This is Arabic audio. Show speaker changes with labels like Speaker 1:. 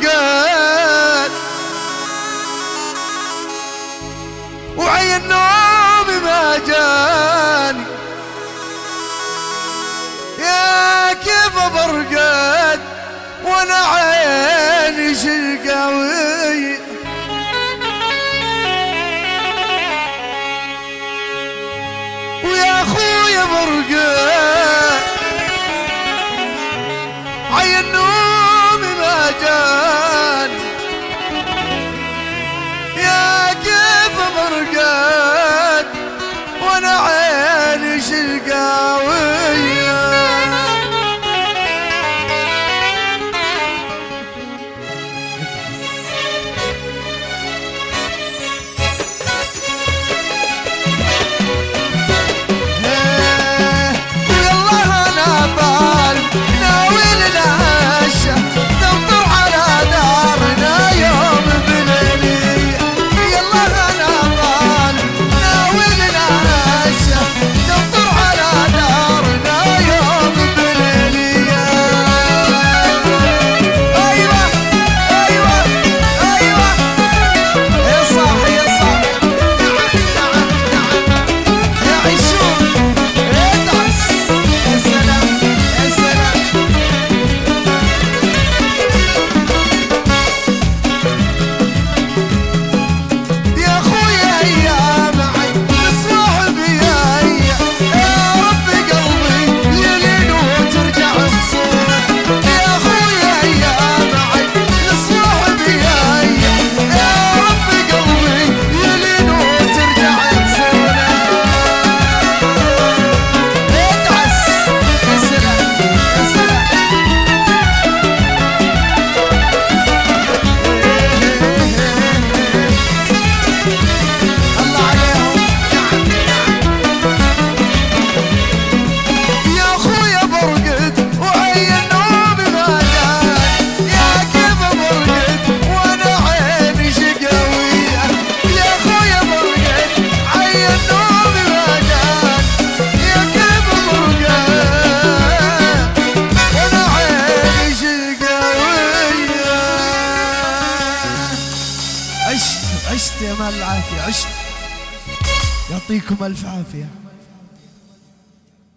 Speaker 1: Good. God. عشت عشت يا مال العافية عشت يعطيكم ألف عافية.